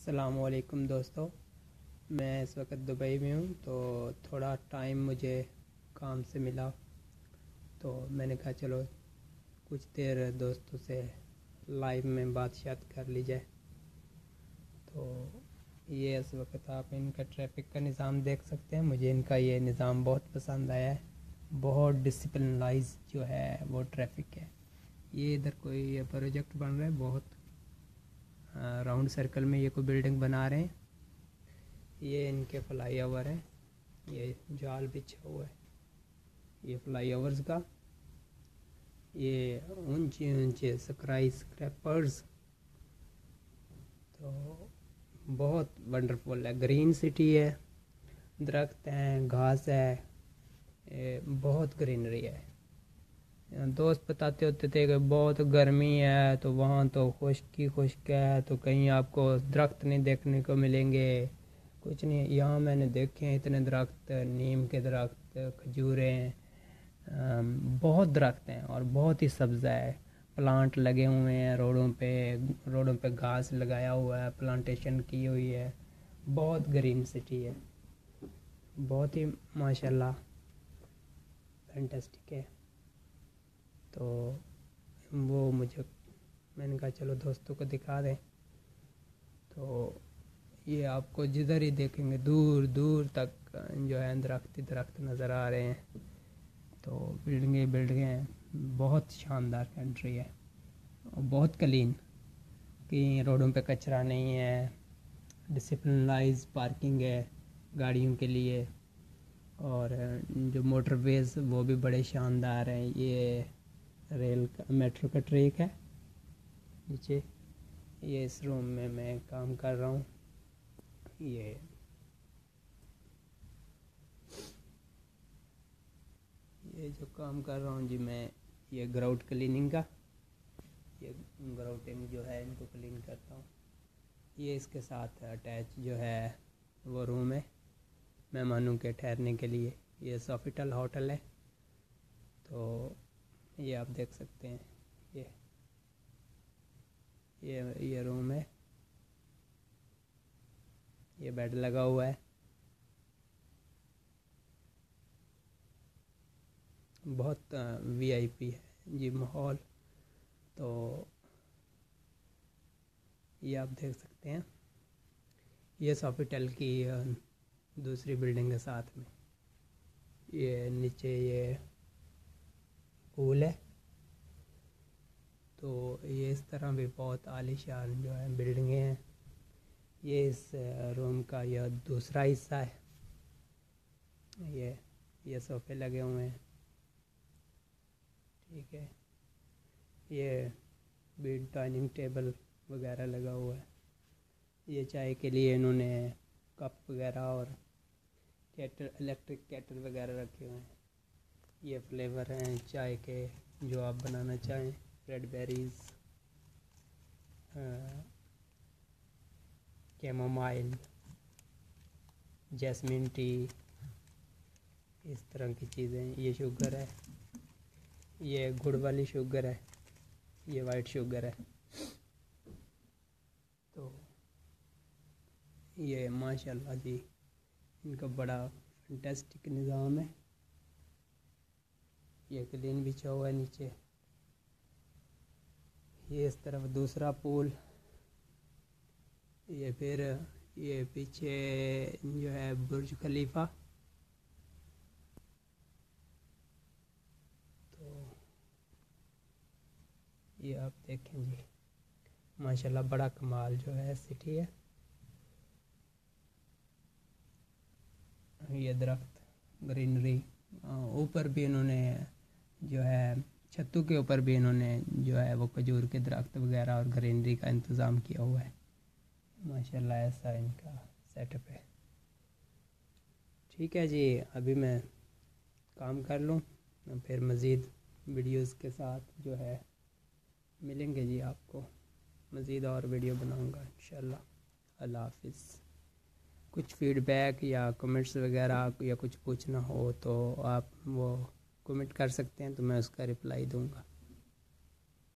السلام علیکم دوستو، میں اس وقت دبئی میں ہوں، تو تھوڑا ٹائم مجھے کام سے ملا۔ تو میں نے کہا چلو کچھ دیر دوستوں سے لائیو میں بات شات کر لی جائے۔ تو یہ اس وقت آپ ان کا ٹریفک کا نظام دیکھ سکتے ہیں۔ مجھے ان کا یہ نظام بہت پسند آیا ہے۔ بہت ڈسپلنائز جو ہے وہ ٹریفک ہے۔ یہ ادھر کوئی پروجیکٹ بن رہا ہے؟ بہت راؤنڈ سرکل میں یہ کوئی بلڈنگ بنا رہے ہیں۔ یہ ان کے فلائی اوور ہیں۔ یہ جال بچھا ہوا ہے۔ یہ فلائی اوورز کا۔ یہ اونچے اونچے سکرائی اسکریپرز تو بہت ونڈرفل ہے۔ گرین سٹی ہے۔ درخت ہیں، گھاس ہے۔ بہت گرینری ہے۔ دوست بتاتے ہوتے تھے کہ بہت گرمی ہے تو وہاں تو خشکی خشک ہے، تو کہیں آپ کو درخت نہیں دیکھنے کو ملیں گے۔ کچھ نہیں، یہاں میں نے دیکھے ہیں اتنے درخت، نیم کے درخت، کھجوریں بہت درخت ہیں اور بہت ہی سبزہ ہے۔ پلانٹ لگے ہوئے ہیں روڈوں پہ روڈوں پہ گھاس لگایا ہوا ہے، پلانٹیشن کی ہوئی ہے۔ بہت گرین سٹی ہے۔ بہت ہی ماشاء اللہ فینٹسٹک ہے۔ تو وہ مجھے میں نے کہا چلو دوستوں کو دکھا دیں۔ تو یہ آپ کو جدھر ہی دیکھیں گے، دور دور تک جو ہے درخت ہی درخت نظر آ رہے ہیں۔ تو بلڈنگیں بلڈنگیں بہت شاندار کنٹری ہے۔ اور بہت کلین کہیں روڈوں پہ کچرا نہیں ہے۔ ڈسپلنائز پارکنگ ہے گاڑیوں کے لیے۔ اور جو موٹر ویز وہ بھی بڑے شاندار ہیں۔ یہ ریل کا میٹرو کا ٹریک ہے۔ نیچے، یہ اس روم میں میں کام کر رہا ہوں۔ یہ یہ جو کام کر رہا ہوں جی میں، یہ گراؤٹ کلیننگ کا۔ یہ گراؤٹنگ جو ہے، ان کو کلین کرتا ہوں۔ یہ اس کے ساتھ اٹیچ جو ہے، وہ روم ہے مہمانوں کے ٹھہرنے کے لیے۔ یہ سافیٹل ہوٹل ہے۔ تو یہ آپ دیکھ سکتے ہیں۔ یہ یہ یہ روم ہے۔ یہ بیڈ لگا ہوا ہے۔ بہت وی آئی پی ہے۔ جی ماحول۔ تو یہ آپ دیکھ سکتے ہیں۔ یہ سافیٹل کی دوسری بلڈنگ کے ساتھ میں۔ یہ نیچے یہ پول ہے۔ تو یہ اس طرح بھی بہت عالی شان جو ہے بلڈنگیں ہیں۔ یہ اس روم کا یہ دوسرا حصہ ہے۔ یہ یہ صوفے لگے ہوئے ہیں۔ ٹھیک ہے۔ یہ بیڈ ڈائننگ ٹیبل وغیرہ لگا ہوا ہے۔ یہ چائے کے لیے انہوں نے کپ وغیرہ اور کیٹر الیکٹرک کیٹر وغیرہ رکھے ہوئے ہیں۔ یہ فلیور ہیں چائے کے جو آپ بنانا چاہیں red berries chamomile jasmine tea اس طرح کی چیزیں، یہ شوگر ہے، یہ گڑ والی شوگر ہے، یہ وائٹ شوگر ہے۔ تو یہ ماشاء اللہ جی ان کا بڑا فنٹسٹک نظام ہے۔ یہ کلین بچھا ہوا ہے نیچے۔ یہ اس طرف دوسرا پول۔ یہ پھر یہ پیچھے جو ہے برج خلیفہ۔ تو یہ آپ دیکھیں جی۔ ماشاءاللہ بڑا کمال جو ہے سٹی ہے۔ یہ درخت گرینری۔ اوپر بھی انہوں نے جو ہے چھتوں کے اوپر بھی انہوں نے جو ہے وہ کھجور کے درخت وغیرہ اور گرینری کا انتظام کیا ہوا ہے۔ ماشاء اللہ ایسا ان کا سیٹ اپ ہے۔ ٹھیک ہے جی ابھی میں کام کر لوں۔ پھر مزید ویڈیوز کے ساتھ جو ہے ملیں گے جی آپ کو۔ مزید اور ویڈیو بناؤں گا انشاءاللہ۔ اللہ حافظ۔ کچھ فیڈ بیک یا کمنٹس وغیرہ یا کچھ پوچھنا ہو تو آپ وہ کومنٹ کر سکتے ہیں تو میں اس کا رپلائی دوں گا۔